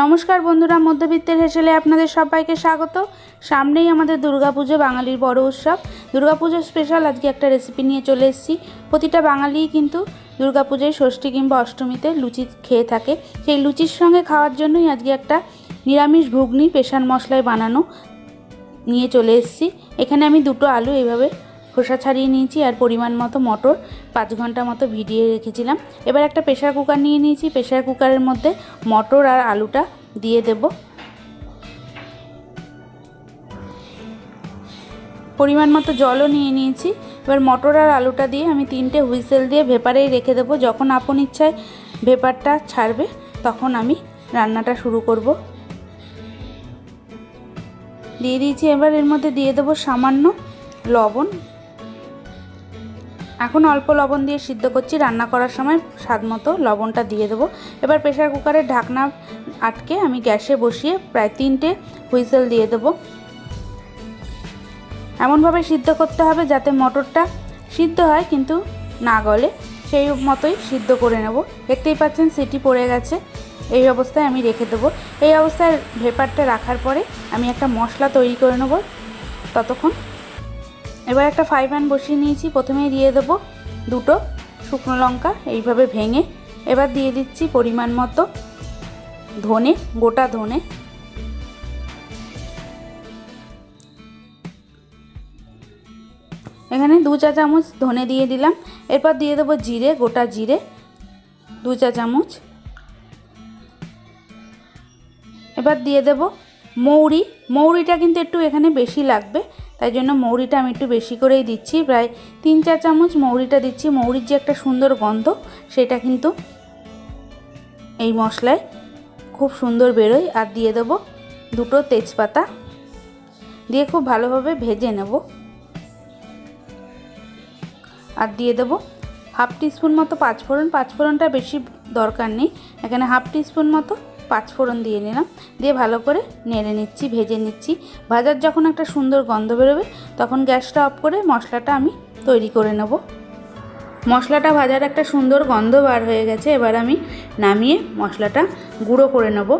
নমস্কার বন্ধুরা, মধ্যবিত্তের হেসেলে আপনাদের সবাইকে স্বাগত। সামনেই আমাদের দুর্গাপুজো, বাঙালির বড় উৎসব। দুর্গাপুজোর স্পেশাল আজকে একটা রেসিপি নিয়ে চলে এসেছি। প্রতিটা বাঙালিই কিন্তু দুর্গাপুজোয় ষষ্ঠী কিংবা অষ্টমীতে লুচি খেয়ে থাকে। সেই লুচির সঙ্গে খাওয়ার জন্যই আজকে একটা নিরামিষ ঘুগনি, পেশান মশলায় বানানো নিয়ে চলে এসেছি। এখানে আমি দুটো আলু এইভাবে খোসা ছাড়িয়ে নিয়েছি আর পরিমাণ মতো মটর, পাঁচ ঘণ্টা মতো ভিডিয়ে রেখেছিলাম। এবার একটা প্রেশার কুকার নিয়ে নিয়েছি। প্রেশার কুকারের মধ্যে মটর আর আলুটা দিয়ে দেব। পরিমাণ মতো জলও নিয়ে নিয়েছি। এবার মটর আর আলুটা দিয়ে আমি তিনটে হুইসেল দিয়ে ভেপারেই রেখে দেবো। যখন আপন ইচ্ছায় ভেপারটা ছাড়বে, তখন আমি রান্নাটা শুরু করব। দিয়ে দিয়েছি। এবার এর মধ্যে দিয়ে দেবো সামান্য লবণ। এখন অল্প লবণ দিয়ে সিদ্ধ করছি। রান্না করার সময় স্বাদ মতো লবণটা দিয়ে দেবো। এবার প্রেশার কুকারের ঢাকনা আটকে আমি গ্যাসে বসিয়ে প্রায় তিনটে হুইসেল দিয়ে দেবো। এমনভাবে সিদ্ধ করতে হবে যাতে মটরটা সিদ্ধ হয় কিন্তু না গলে। সেই মতোই সিদ্ধ করে নেব। দেখতেই পাচ্ছেন সিটি পড়ে গেছে। এই অবস্থায় আমি রেখে দেবো। এই অবস্থায় ভেপারটা রাখার পরে আমি একটা মশলা তৈরি করে নেব। ততক্ষণ এবার একটা ফ্রাই প্যান বসিয়ে নিয়েছি, প্রথমেই দিয়ে দেবো দুটো শুকনো লঙ্কা, এইভাবে ভেঙে এবার দিয়ে দিচ্ছি পরিমাণ মতো ধনে, গোটা ধনে। এখানে দু চা চামচ ধনে দিয়ে দিলাম। এরপর দিয়ে দেবো জিরে, গোটা জিরে, দু চা চামচ। এবার দিয়ে দেব মৌরি। মৌরিটা কিন্তু একটু এখানে বেশি লাগবে তাই জন্য মৌরিটা আমি একটু বেশি করেই দিচ্ছি। প্রায় তিন, চার চামচ মৌরিটা দিচ্ছি। মৌরির যে একটা সুন্দর গন্ধ, সেটা কিন্তু এই মশলায় খুব সুন্দর বেরোয়। আর দিয়ে দেব দুটো তেজপাতা। দিয়ে খুব ভালোভাবে ভেজে নেব। আর দিয়ে দেবো হাফ টিস্পুন মতো পাঁচফোড়ন। পাঁচফোড়নটা বেশি দরকার নেই। এখানে হাফ টিস্পুন মতো পাঁচফোড়ন দিয়ে নিলাম। দিয়ে ভালো করে নেড়ে নিচ্ছি, ভেজে নিচ্ছি। ভাজার যখন একটা সুন্দর গন্ধ বেরোবে, তখন গ্যাসটা অফ করে মশলাটা আমি তৈরি করে নেব। মশলাটা ভাজার একটা সুন্দর গন্ধ বার হয়ে গেছে, এবার আমি নামিয়ে মশলাটা গুঁড়ো করে নেব।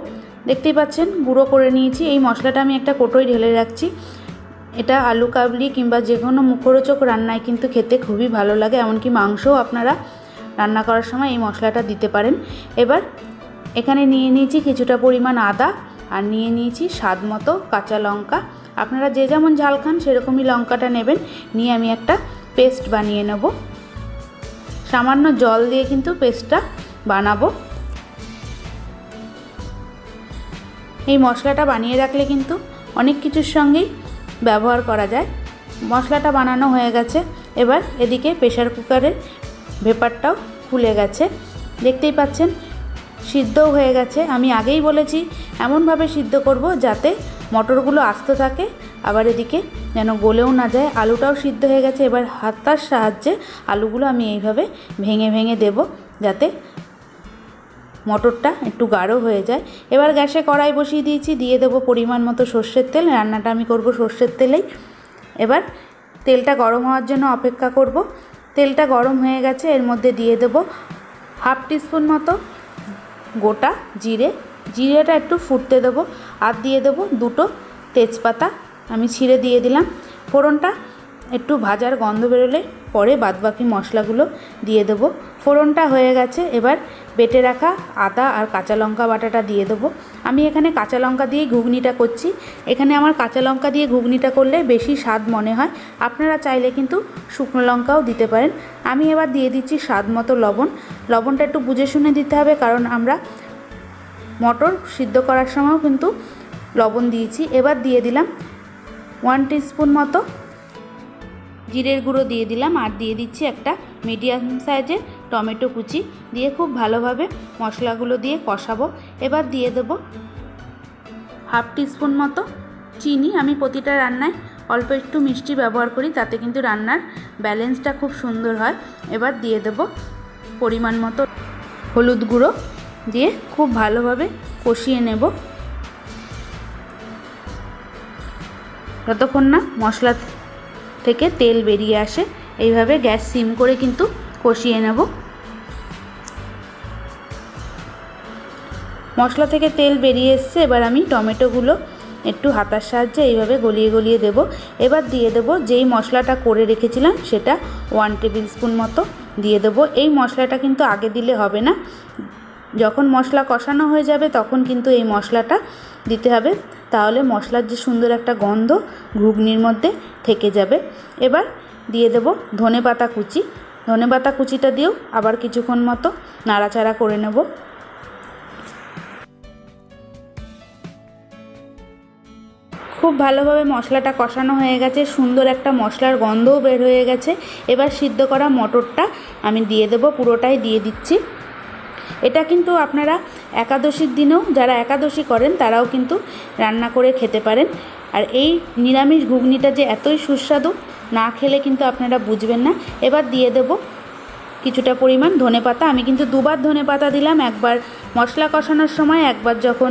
দেখতেই পাচ্ছেন, গুঁড়ো করে নিয়েছি। এই মশলাটা আমি একটা কোটোয় ঢেলে রাখছি। এটা আলু কাবলি কিংবা যে কোনো মুখরোচক রান্নায় কিন্তু খেতে খুবই ভালো লাগে, এমনকি মাংসও আপনারা রান্না করার সময় এই মশলাটা দিতে পারেন। এবার এখানে নিয়ে নিয়েছি কিছুটা পরিমাণ আদা আর নিয়ে নিয়েছি স্বাদ মতো কাঁচা লঙ্কা। আপনারা যে যেমন ঝাল খান, সেরকমই লঙ্কাটা নেবেন। নিয়ে আমি একটা পেস্ট বানিয়ে নেব। সামান্য জল দিয়ে কিন্তু পেস্টটা বানাবো। এই মশলাটা বানিয়ে রাখলে কিন্তু অনেক কিছুর সঙ্গেই ব্যবহার করা যায়। মশলাটা বানানো হয়ে গেছে। এবার এদিকে প্রেশার কুকারের ভেপারটাও খুলে গেছে। দেখতেই পাচ্ছেন সিদ্ধও হয়ে গেছে। আমি আগেই বলেছি, এমনভাবে সিদ্ধ করব যাতে মটরগুলো আস্ত থাকে, আবার এদিকে যেন গলেও না যায়। আলুটাও সিদ্ধ হয়ে গেছে, এবার হাতার সাহায্যে আলুগুলো আমি এইভাবে ভেঙে ভেঙে দেব যাতে মটরটা একটু গাঢ় হয়ে যায়। এবার গ্যাসে কড়াই বসিয়ে দিয়েছি, দিয়ে দেবো পরিমাণ মতো সর্ষের তেল। রান্নাটা আমি করব সর্ষের তেলেই। এবার তেলটা গরম হওয়ার জন্য অপেক্ষা করব। তেলটা গরম হয়ে গেছে, এর মধ্যে দিয়ে দেবো হাফ টিস্পুন মতো গোটা জিরে, জিরেটা একটু ফুটতে দেবো। আর দিয়ে দেবো দুটো তেজপাতা। আমি ছিঁড়ে দিয়ে দিলাম। ফোড়নটা একটু ভাজার গন্ধ বেরোলে পরে বাদবাকি মশলাগুলো দিয়ে দেবো। ফোড়নটা হয়ে গেছে, এবার বেটে রাখা আদা আর কাঁচা লঙ্কা বাটাটা দিয়ে দেবো। আমি এখানে কাঁচা লঙ্কা দিয়ে ঘুগনিটা করছি। এখানে আমার কাঁচা লঙ্কা দিয়ে ঘুগনিটা করলে বেশি স্বাদ মনে হয়। আপনারা চাইলে কিন্তু শুকনো লঙ্কাও দিতে পারেন। আমি এবার দিয়ে দিচ্ছি স্বাদ মতো লবণ। লবণটা একটু বুঝে শুনে দিতে হবে, কারণ আমরা মটর সিদ্ধ করার সময়ও কিন্তু লবণ দিয়েছি। এবার দিয়ে দিলাম ওয়ান টিস্পুন মতো জিরের গুঁড়ো দিয়ে দিলাম আর দিয়ে দিচ্ছি একটা মিডিয়াম সাইজের টমেটো কুচি। দিয়ে খুব ভালোভাবে মশলাগুলো দিয়ে কষাবো। এবার দিয়ে দেব হাফ টিস্পুন মতো চিনি। আমি প্রতিটা রান্নায় অল্প একটু মিষ্টি ব্যবহার করি, তাতে কিন্তু রান্নার ব্যালেন্সটা খুব সুন্দর হয়। এবার দিয়ে দেব পরিমাণ মতো হলুদ গুঁড়ো। দিয়ে খুব ভালোভাবে কষিয়ে নেব। যতক্ষণ না মশলা থেকে তেল বেরিয়ে আসে। এইভাবে গ্যাস সিম করে কিন্তু কষিয়ে নেব। মশলা থেকে তেল বেরিয়ে এসছে, এবার আমি টমেটোগুলো একটু হাতার সাহায্যে এইভাবে গলিয়ে গলিয়ে দেব। এবার দিয়ে দেব যেই মশলাটা করে রেখেছিলাম, সেটা ওয়ান টেবিল স্পুন মতো দিয়ে দেব। এই মশলাটা কিন্তু আগে দিলে হবে না। যখন মশলা কষানো হয়ে যাবে, তখন কিন্তু এই মশলাটা দিতে হবে। তাহলে মশলার যে সুন্দর একটা গন্ধ ঘুগনির মধ্যে থেকে যাবে। এবার দিয়ে দেব ধনে পাতা কুচি। ধনে পাতা কুচিটা দিয়েও আবার কিছুক্ষণ মতো নাড়াচাড়া করে নেব। খুব ভালোভাবে মশলাটা কষানো হয়ে গেছে। সুন্দর একটা মশলার গন্ধও বের হয়ে গেছে। এবার সিদ্ধ করা মটরটা আমি দিয়ে দেবো, পুরোটাই দিয়ে দিচ্ছি। এটা কিন্তু আপনারা একাদশীর দিনেও যারা একাদশী করেন, তারাও কিন্তু রান্না করে খেতে পারেন। আর এই নিরামিষ ঘুগনিটা যে এতই সুস্বাদু, না খেলে কিন্তু আপনারা বুঝবেন না। এবার দিয়ে দেব কিছুটা পরিমাণ ধনে পাতা আমি কিন্তু দুবার ধনে পাতা দিলাম, একবার মশলা কষানোর সময়, একবার যখন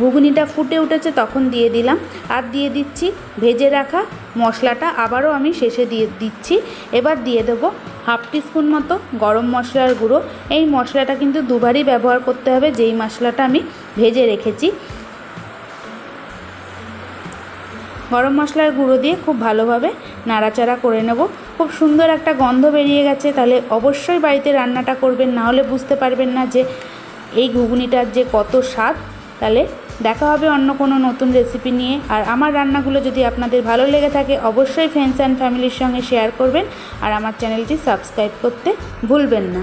ঘুগনিটা ফুটে উঠেছে, তখন দিয়ে দিলাম। আর দিয়ে দিচ্ছি ভেজে রাখা মশলাটা আবারও আমি শেষে দিয়ে দিচ্ছি। এবার দিয়ে দেবো হাফ টিস্পুন মতো গরম মশলার গুঁড়ো। এই মশলাটা কিন্তু দুবারই ব্যবহার করতে হবে, যেই মশলাটা আমি ভেজে রেখেছি। গরম মশলার গুঁড়ো দিয়ে খুব ভালোভাবে নাড়াচাড়া করে নেব। খুব সুন্দর একটা গন্ধ বেরিয়ে গেছে, তাহলে অবশ্যই বাড়িতে রান্নাটা করবেন, না হলে বুঝতে পারবেন না যে এই ঘুগনিটার যে কত স্বাদ। তাহলে দেখা হবে অন্য কোনো নতুন রেসিপি নিয়ে। আর আমার রান্নাগুলো যদি আপনাদের ভালো লেগে থাকে, অবশ্যই ফ্রেন্ডস অ্যান্ড ফ্যামিলির সঙ্গে শেয়ার করবেন। আর আমার চ্যানেলটি সাবস্ক্রাইব করতে ভুলবেন না।